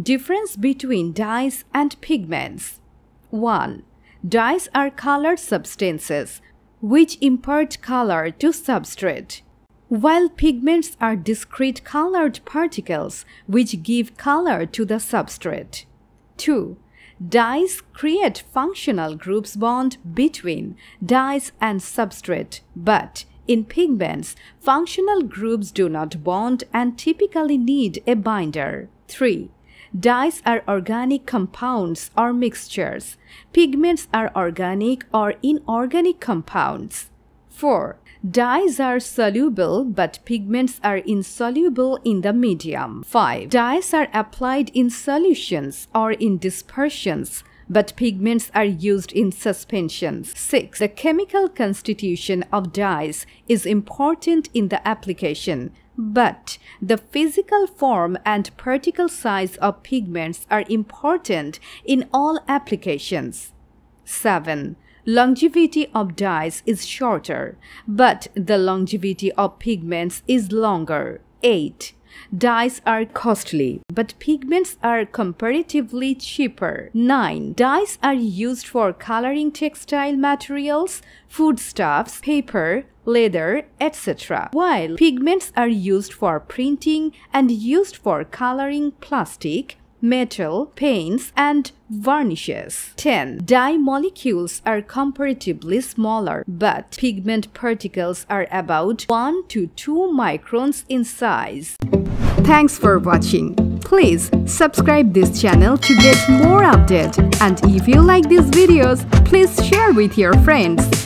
Difference between dyes and pigments 1. Dyes are colored substances which impart color to substrate, while pigments are discrete colored particles which give color to the substrate. 2. Dyes create functional groups bond between dyes and substrate, but in pigments, functional groups do not bond and typically need a binder. 3. Dyes are organic compounds or mixtures. Pigments are organic or inorganic compounds. 4. Dyes are soluble, but pigments are insoluble in the medium. 5. Dyes are applied in solutions or in dispersions, but pigments are used in suspensions. 6. The chemical constitution of dyes is important in the application, but the physical form and particle size of pigments are important in all applications. 7. Longevity of dyes is shorter, but the longevity of pigments is longer. 8. Dyes are costly, but pigments are comparatively cheaper. 9. Dyes are used for coloring textile materials, foodstuffs, paper, leather, etc. While pigments are used for printing and used for coloring plastic, metal, paints, and varnishes. 10. Dye molecules are comparatively smaller, but pigment particles are about 1 to 2 microns in size. Thanks for watching. Please subscribe this channel to get more updates and if you like these videos, please share with your friends.